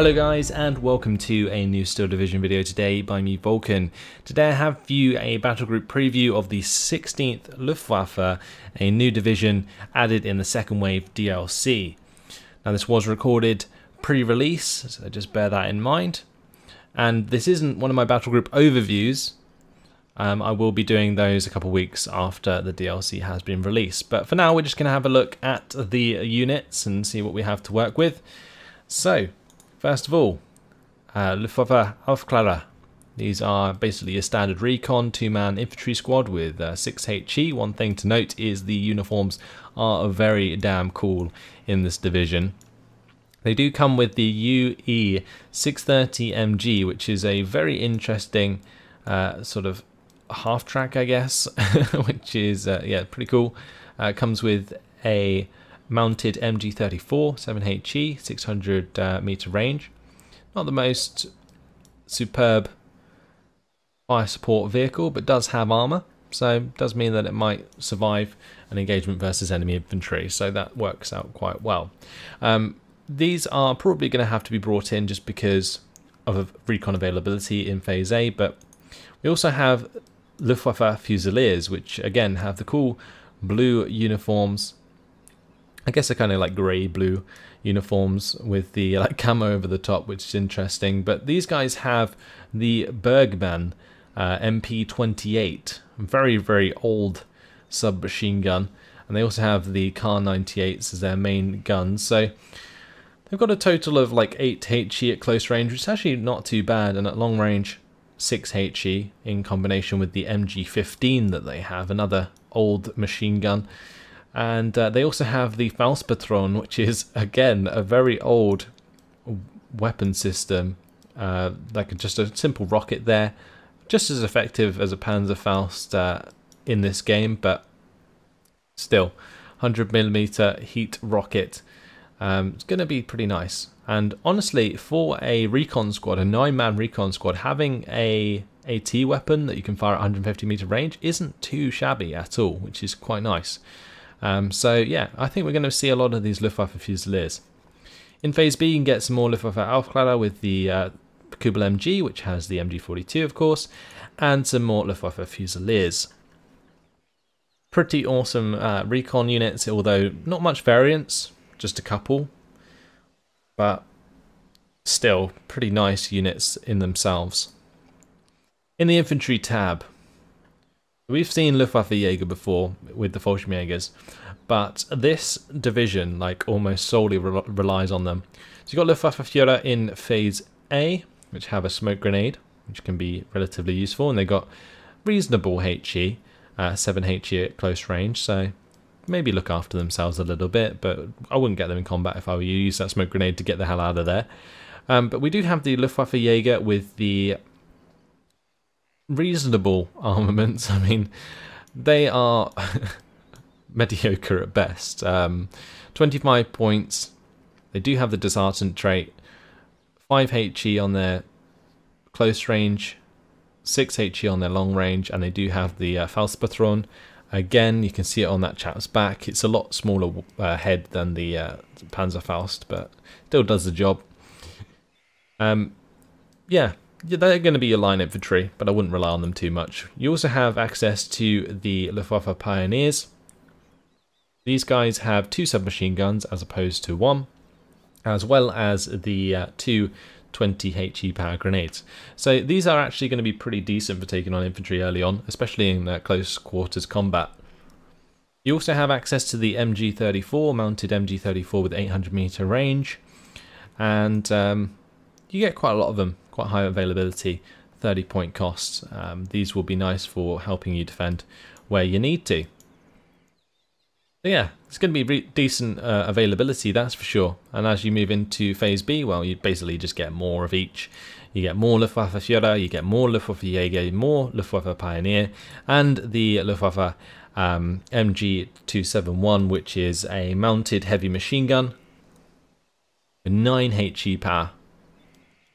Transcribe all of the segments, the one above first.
Hello guys and welcome to a new Steel Division video today by me Vulcan. Today I have for you a battle group preview of the 16th Luftwaffe, a new division added in the second wave DLC. Now this was recorded pre-release, so just bear that in mind. And this isn't one of my battle group overviews, um, I will be doing those a couple weeks after the DLC has been released. But for now we're just going to have a look at the units and see what we have to work with. So, First of all, uh, Luftwaffe Aufklärer. These are basically a standard recon two-man infantry squad with uh, 6 HE. One thing to note is the uniforms are very damn cool in this division. They do come with the UE 630MG, which is a very interesting uh, sort of half track, I guess, which is uh, yeah pretty cool. Uh, comes with a mounted MG34 7HE 600 uh, meter range. Not the most superb fire support vehicle, but does have armor, so does mean that it might survive an engagement versus enemy infantry. So that works out quite well. Um, these are probably going to have to be brought in just because of recon availability in Phase A, but we also have Luftwaffe Fusiliers, which again have the cool blue uniforms I guess they're kind of like grey blue uniforms with the like camo over the top, which is interesting. But these guys have the Bergmann uh, MP28, very very old submachine gun, and they also have the Kar 98s as their main guns. So they've got a total of like 8 HE at close range, which is actually not too bad, and at long range 6 HE in combination with the MG15 that they have, another old machine gun. And uh, they also have the Faustpatron, which is, again, a very old weapon system. Uh, like just a simple rocket there. Just as effective as a Panzerfaust uh, in this game, but still, 100mm heat rocket. Um, it's going to be pretty nice. And honestly, for a recon squad, a nine-man recon squad, having a AT weapon that you can fire at 150 meter range isn't too shabby at all, which is quite nice. Um, so yeah, I think we're going to see a lot of these Luftwaffe Fusiliers. In Phase B, you can get some more Luftwaffe Aufklärer with the uh, Kubel MG, which has the MG42, of course, and some more Luftwaffe Fusiliers. Pretty awesome uh, recon units, although not much variance, just a couple, but still pretty nice units in themselves. In the infantry tab, We've seen Luftwaffe before with the Fallschirmjägers, but this division like almost solely re relies on them. So you've got Luftwaffe in Phase A, which have a smoke grenade, which can be relatively useful, and they've got reasonable HE, uh, 7 HE at close range, so maybe look after themselves a little bit, but I wouldn't get them in combat if I were you. Use that smoke grenade to get the hell out of there. Um, but we do have the Luftwaffe Jaeger with the reasonable armaments. I mean, they are mediocre at best. Um, 25 points. They do have the disheartened trait. 5 HE on their close range, 6 HE on their long range, and they do have the uh. Again, you can see it on that chap's back. It's a lot smaller uh, head than the uh, Panzerfaust, but still does the job. Um, yeah, they're going to be your line infantry, but I wouldn't rely on them too much. You also have access to the Luftwaffe Pioneers. These guys have two submachine guns as opposed to one, as well as the uh, two 20 HE power grenades. So these are actually going to be pretty decent for taking on infantry early on, especially in uh, close quarters combat. You also have access to the MG34, mounted MG34 with 800 meter range, and um, you get quite a lot of them quite high availability, 30 point costs. Um, these will be nice for helping you defend where you need to. So yeah, it's going to be decent uh, availability, that's for sure. And as you move into Phase B, well, you basically just get more of each. You get more Luftwaffe Führer, you get more Luftwaffe Jäger, more Luftwaffe Pioneer, and the Luftwaffe um, MG271, which is a mounted heavy machine gun. 9 HE power.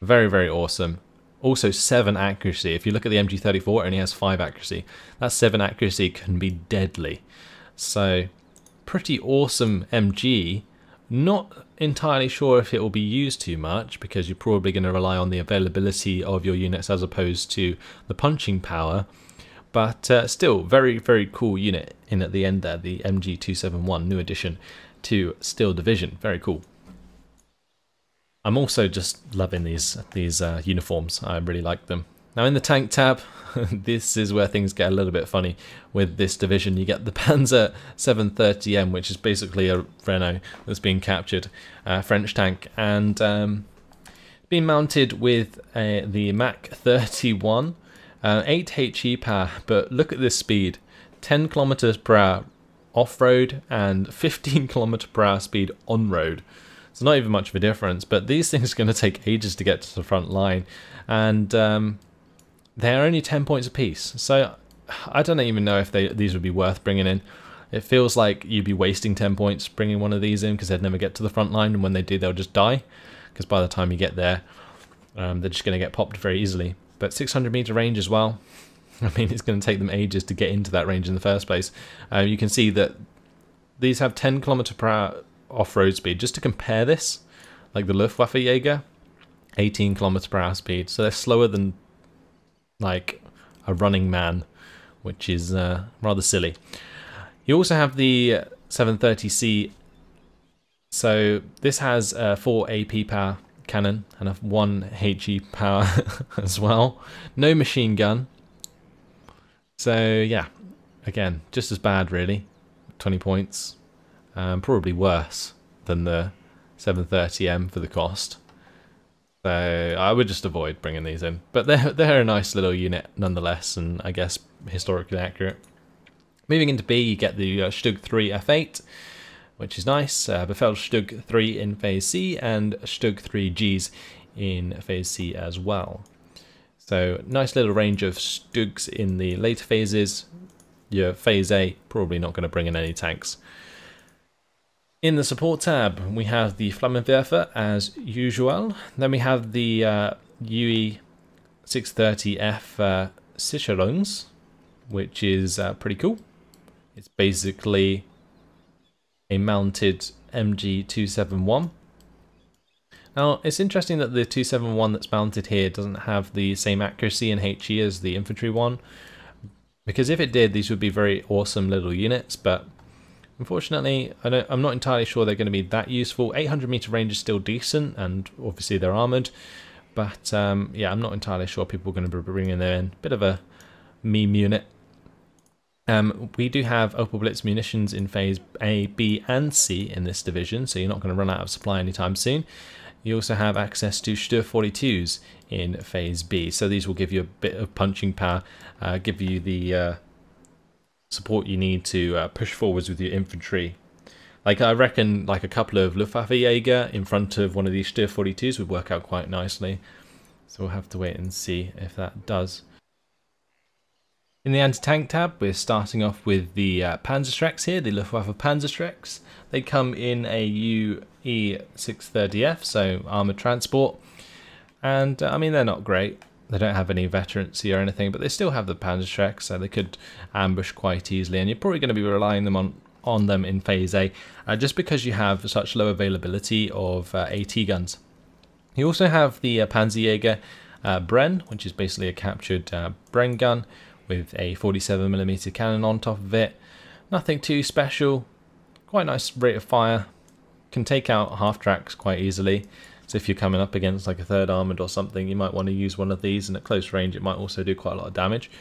Very, very awesome. Also 7 accuracy. If you look at the MG34, it only has 5 accuracy. That 7 accuracy can be deadly. So, pretty awesome MG, Not entirely sure if it will be used too much because you're probably going to rely on the availability of your units as opposed to the punching power. But uh, still, very, very cool unit in at the end there, the MG271, new addition to Steel Division. Very cool. I'm also just loving these these uh, uniforms. I really like them. Now in the tank tab, this is where things get a little bit funny with this division. You get the Panzer 730M, which is basically a Renault that's being captured, uh, French tank, and um, being mounted with uh, the Mac 31, uh, 8 HE power, but look at this speed, 10 kilometers per hour off-road and 15 kilometer per hour speed on-road. It's not even much of a difference, but these things are going to take ages to get to the front line, and um, they're only 10 points apiece. So I don't even know if they these would be worth bringing in. It feels like you'd be wasting 10 points bringing one of these in because they'd never get to the front line, and when they do, they'll just die. Because by the time you get there, um, they're just going to get popped very easily. But 600 meter range as well. I mean, it's going to take them ages to get into that range in the first place. Uh, you can see that these have 10 kilometer per hour off-road speed. Just to compare this, like the Luftwaffe Jaeger, 18 kilometer per hour speed. So they're slower than like a running man, which is uh, rather silly. You also have the 730C. So this has a 4 AP power cannon and a 1 HE power as well. No machine gun. So yeah, again, just as bad really. 20 points. Um, probably worse than the 730M for the cost. So I would just avoid bringing these in. But they're, they're a nice little unit nonetheless, and I guess historically accurate. Moving into B, you get the uh, Stug 3 F8, which is nice. Uh, Befehl Stug 3 in Phase C, and Stug 3 Gs in Phase C as well. So nice little range of Stugs in the later phases. Your Phase A, probably not going to bring in any tanks. In the support tab, we have the Flammenwerfer as usual. Then we have the uh, UE 630F uh, Sicherungs, which is uh, pretty cool. It's basically a mounted MG271. Now, it's interesting that the 271 that's mounted here doesn't have the same accuracy in HE as the infantry one, because if it did, these would be very awesome little units, but Unfortunately, I am not entirely sure they're going to be that useful. 800 meter range is still decent, and obviously they're armored. But um, yeah, I'm not entirely sure people are going to be bringing them in. Bit of a meme unit. Um, we do have Opel Blitz munitions in phase A, B, and C in this division, so you're not going to run out of supply anytime soon. You also have access to Stür 42s in phase B, so these will give you a bit of punching power, uh, give you the uh, support you need to uh, push forwards with your infantry. Like I reckon like a couple of Luftwaffe Jaeger in front of one of these Stür 42s would work out quite nicely. So we'll have to wait and see if that does. In the anti-tank tab, we're starting off with the uh, Panzerschrecks here, the Luftwaffe Panzerschrecks. They come in a UE630F, so armoured transport. And, uh, I mean, they're not great. They don't have any veterancy or anything, but they still have the Panzerschreck, so they could ambush quite easily. And you're probably going to be relying them on on them in Phase A, uh, just because you have such low availability of uh, AT guns. You also have the uh, Panzerjäger uh, Bren, which is basically a captured uh, Bren gun with a 47mm cannon on top of it. Nothing too special, quite nice rate of fire, can take out half tracks quite easily. If you're coming up against like a third armoured or something, you might want to use one of these, and at close range it might also do quite a lot of damage.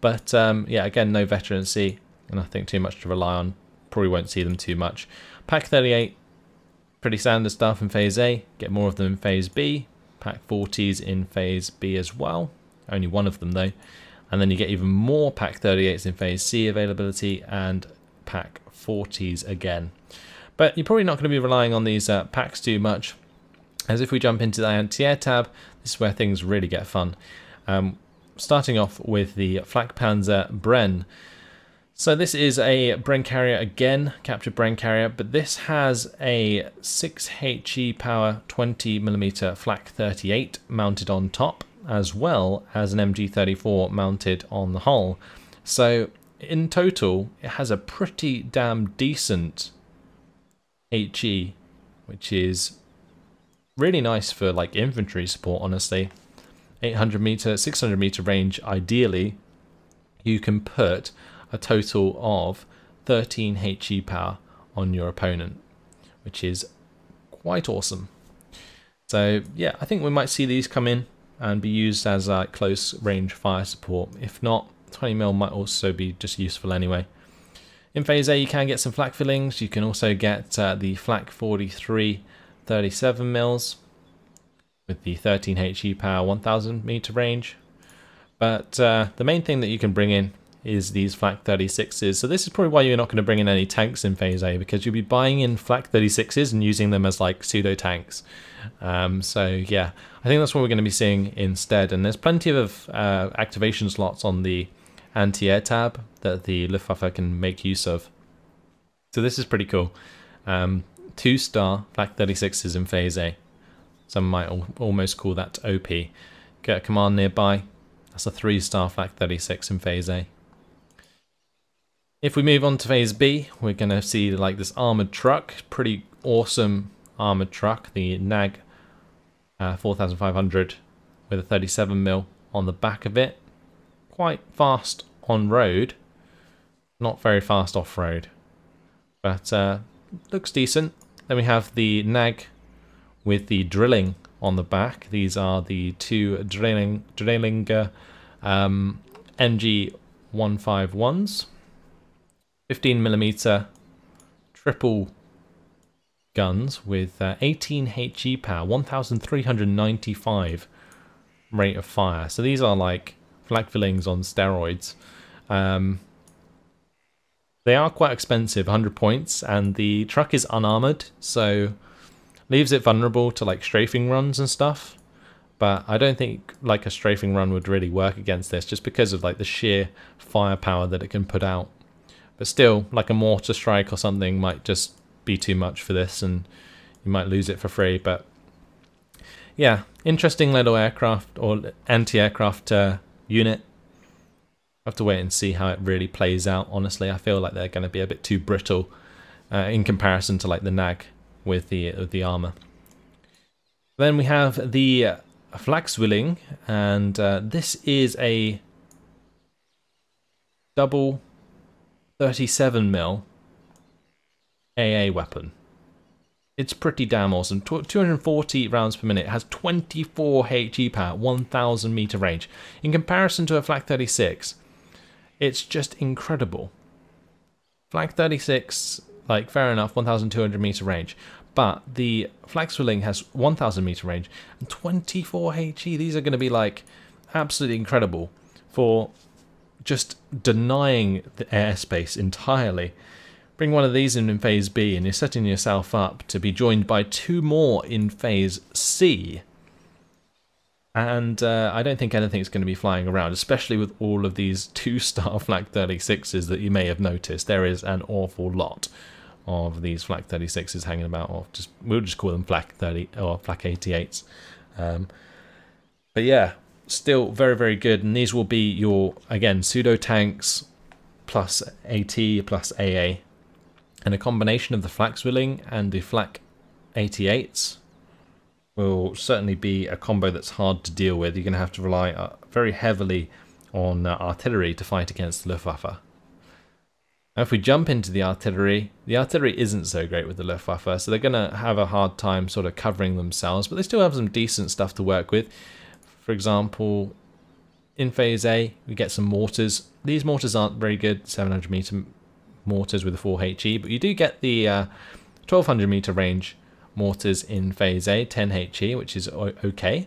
But um, yeah, again, no veterancy, and I think too much to rely on. Probably won't see them too much. Pak 38, pretty standard stuff in Phase A. Get more of them in Phase B. Pak 40s in Phase B as well. Only one of them though. And then you get even more Pak 38s in Phase C availability and Pak 40s again. But you're probably not going to be relying on these uh, Paks too much as if we jump into the anti-air tab, this is where things really get fun. Um, starting off with the Flakpanzer Bren. So this is a Bren carrier again, captured Bren carrier, but this has a 6HE power 20mm Flak 38 mounted on top, as well as an MG34 mounted on the hull. So in total, it has a pretty damn decent HE which is really nice for like infantry support, honestly. 800 meter, 600 meter range, ideally, you can put a total of 13 HE power on your opponent, which is quite awesome. So yeah, I think we might see these come in and be used as a close range fire support. If not, 20 mil might also be just useful anyway. In phase A you can get some Flakvierlings, you can also get uh, the flak 43 37 mils with the 13 HE power 1000 meter range. But uh, the main thing that you can bring in is these flak 36s. So this is probably why you're not going to bring in any tanks in phase A because you'll be buying in flak 36s and using them as like pseudo tanks. Um, so yeah, I think that's what we're going to be seeing instead. And there's plenty of uh, activation slots on the anti-air tab that the Luftwaffe can make use of. So this is pretty cool. Um, two star flak 36s in phase A. Some might al almost call that OP. Get a command nearby. That's a three star flak 36 in phase A. If we move on to phase B, we're going to see like this armored truck, pretty awesome armored truck, the NAG uh, 4500 with a 37 mil on the back of it. Quite fast on road, not very fast off road, but uh, looks decent. Then we have the NAG with the drilling on the back. These are the two drilling drilling um, MG 151s. 15 millimeter triple guns with uh, 18 HE power, 1395 rate of fire. So these are like Flakvierlings on steroids. Um, they are quite expensive, 100 points, and the truck is unarmored, so leaves it vulnerable to like strafing runs and stuff. But I don't think like a strafing run would really work against this, just because of like the sheer firepower that it can put out. But still, like a mortar strike or something might just be too much for this and you might lose it for free. But yeah, interesting little aircraft or anti-aircraft uh, unit. Have to wait and see how it really plays out. Honestly, I feel like they're going to be a bit too brittle uh, in comparison to like the Nag with the with the armor. Then we have the uh, Flakzwilling, and uh, this is a double 37 mil AA weapon. It's pretty damn awesome. 240 rounds per minute. It has 24 HE power, 1000 meter range. In comparison to a Flak 36, it's just incredible. Flak 36, like fair enough, 1200 meter range. But the Flakzwilling has 1000 meter range and 24 HE. These are going to be like absolutely incredible for just denying the airspace entirely. Bring one of these in in phase B and you're setting yourself up to be joined by two more in phase C. And uh, I don't think anything's going to be flying around, especially with all of these two-star Flak 36s that you may have noticed. There is an awful lot of these Flak 36s hanging about, or just we'll just call them Flak 30 or Flak 88s. Um, but yeah, still very, very good. And these will be your, again, pseudo tanks plus AT plus AA. And a combination of the Flakzwilling and the Flak 88s will certainly be a combo that's hard to deal with. You're going to have to rely uh, very heavily on uh, artillery to fight against the Luftwaffe. Now if we jump into the artillery, the artillery isn't so great with the Luftwaffe, so they're going to have a hard time sort of covering themselves, but they still have some decent stuff to work with. For example, in phase A, we get some mortars. These mortars aren't very good, 700 meter mortars with a 4 HE, but you do get the uh, 1200 meter range mortars in phase A, 10 HE, which is okay.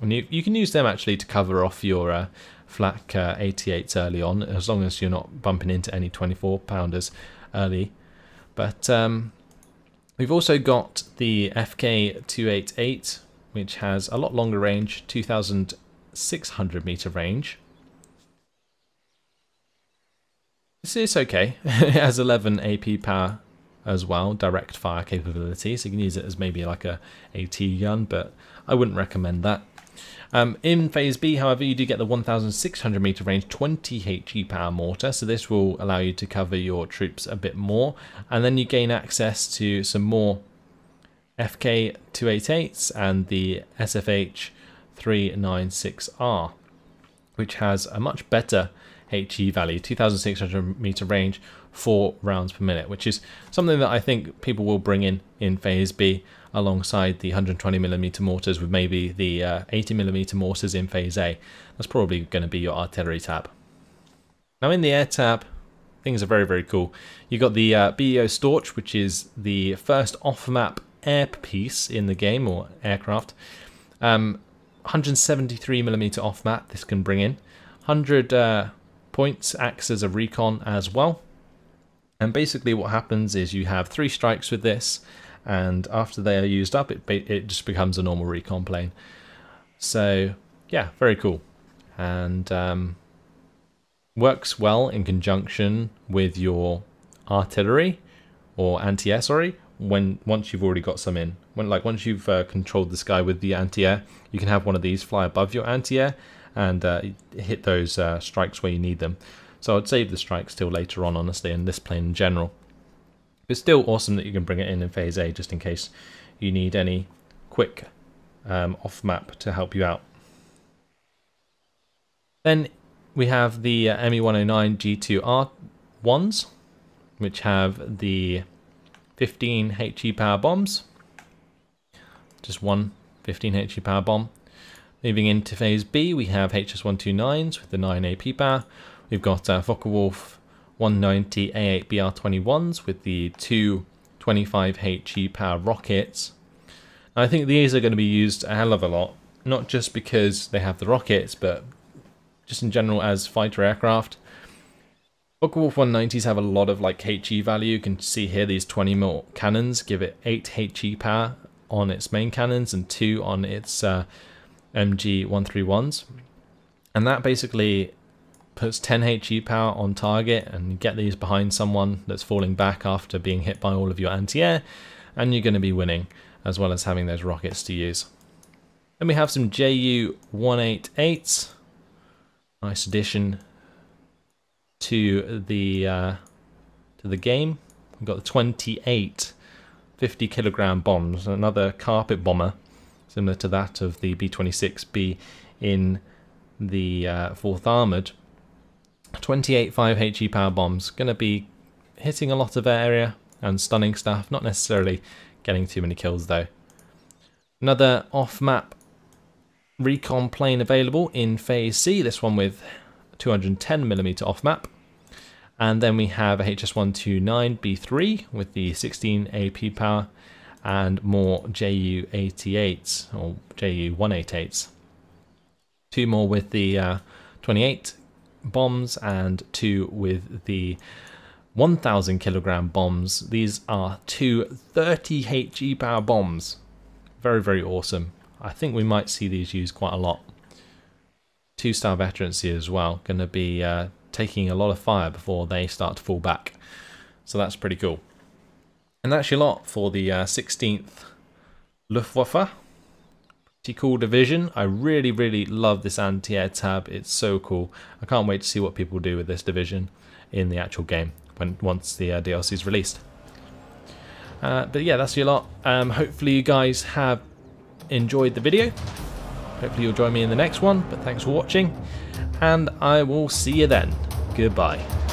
And you, you can use them actually to cover off your uh, flak uh, 88s early on, as long as you're not bumping into any 24 pounders early. But um, we've also got the FK 288 which has a lot longer range, 2,600 meter range. This is okay. it has 11 AP power as well, direct fire capability, so you can use it as maybe like a AT gun, but I wouldn't recommend that. Um, in phase B, however, you do get the 1,600 meter range 20 HE power mortar, so this will allow you to cover your troops a bit more, and then you gain access to some more FK288s and the SFH 396R, which has a much better HE value, 2600 meter range, four rounds per minute, which is something that I think people will bring in in phase B alongside the 120 millimeter mortars with maybe the uh, 80 millimeter mortars in phase A. That's probably going to be your artillery tab. Now in the air tab, things are very, very cool. You got the uh, BEO Storch, which is the first off-map air piece in the game, or aircraft. Um, 173 millimeter off-map, this can bring in. 100 uh, points acts as a recon as well. And basically what happens is you have three strikes with this, and after they are used up, it, it just becomes a normal recon plane. So yeah, very cool. And um, works well in conjunction with your artillery or anti-air, sorry, when once you've already got some in. When like once you've uh, controlled the sky with the anti-air, you can have one of these fly above your anti-air and uh, hit those uh, strikes where you need them. So I'd save the strikes till later on, honestly, in this plane in general. It's still awesome that you can bring it in in Phase A just in case you need any quick um, off-map to help you out. Then we have the uh, ME109 G2R ones, which have the 15 HE power bombs. Just one 15 HE power bomb. Moving into phase B, we have HS129s with the 9 AP power. We've got uh, Focke-Wulf 190 A8 BR21s with the two 25 HE power rockets. I think these are going to be used a hell of a lot, not just because they have the rockets, but just in general as fighter aircraft. Focke-Wulf 190s have a lot of like HE value. You can see here these 20 mil cannons give it 8 HE power on its main cannons and 2 on its uh, MG 131s. And that basically puts 10 HE power on target and you get these behind someone that's falling back after being hit by all of your anti-air and you're going to be winning as well as having those rockets to use. Then we have some JU 188s. Nice addition to the uh, to the game. We've got the 28 50 kilogram bombs, another carpet bomber, similar to that of the B-26B in the uh, 4th Armoured. 28 5 HE power bombs, going to be hitting a lot of area and stunning stuff, not necessarily getting too many kills though. Another off-map recon plane available in Phase C, this one with 210mm off-map. And then we have a HS129B3 with the 16 AP power and more JU88s or JU188s. Two more with the uh, 28 bombs and two with the 1000 kilogram bombs. These are two 30 HE power bombs. Very, very awesome. I think we might see these used quite a lot. Two star veterans here as well. Going to be uh, taking a lot of fire before they start to fall back. So that's pretty cool. And that's your lot for the uh, 16th Luftwaffe. Pretty cool division. I really, really love this anti-air tab. It's so cool. I can't wait to see what people do with this division in the actual game when once the uh, DLC is released. Uh, but yeah, that's your lot. Um, hopefully you guys have enjoyed the video. Hopefully you'll join me in the next one. But thanks for watching and I will see you then. Goodbye.